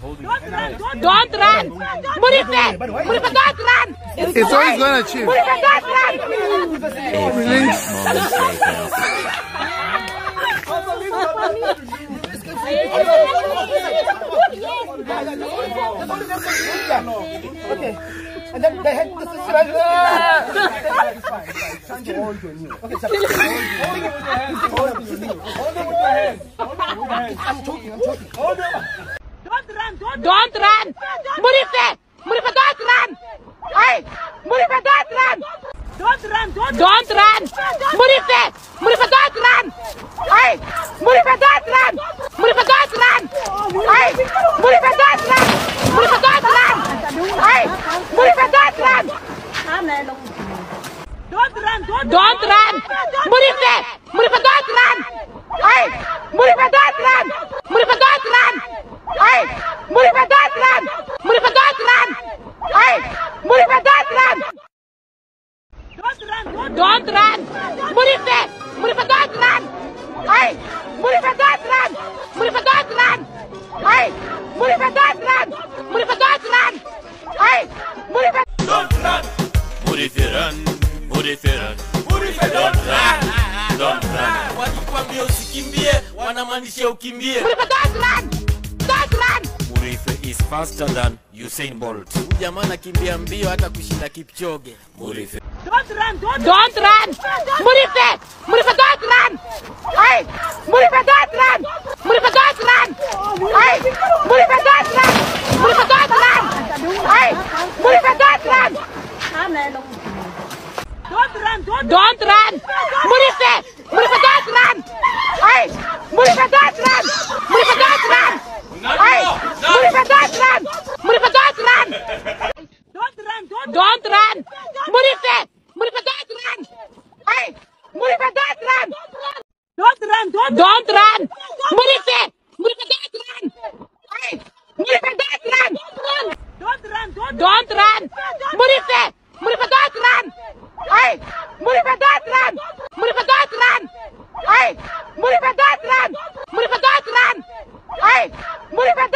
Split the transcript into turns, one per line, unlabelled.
Don't run! Murife! Murife, don't run!
It's always gonna achieve.
Murife, don't run!
Release.
Okay. And then the head, this is right. Okay, stop. I'm choking, I'm choking.
Don't run! Murife! Murife, don't run! Hey! Murife, don't run! Don't run! Don't run! Murife! Murife, don't run! Hey! Murife, don't run! Murife, don't run! Hey! Murife, don't run! Murife, don't run! Hey! Murife, don't run! Don't run! Murife! Murife, don't run! Hey! Murife, don't run! Murife, Don't run! Murife! Murife, don't run! Hey! Murife, don't run! Murife, don't run! Hey! Murife, don't run! Murife, don't run! Hey! Murife, Don't run. Murife run. Murife
run. Murife don't run. Don't run. Wakikwambia usikimbie, wanamaanisha ukimbie.
Murife, don't run! Don't run!
Murife is faster than Usain Bolt. Huyu Jamaa anakimbia mbio hata kushinda Kipchoge. Murife.
Don't run! Don't, don't run. Murife! Murife, don't run! Hey! Murife, don't run! Murife, don't run! Hey! Murife, don't run! Murife, don't run! Hey! Murife, don't run! Don't run! Murife! Murife, don't run! Hey! Murife, don't run! Murife, don't run! Hey! Murife, don't run! Murife, don't run! Don't run! Murife! Murifa, don't run! Don't run! Don't, don't run! Murifa! Murifa, don't run! Murifa, don't run! Don't run! Don't run! Murifa! Murifa, don't run! Hey! Murifa, don't run! Murifa, don't run! Hey! Don't run! Murifa, don't run! Hey! Murifa,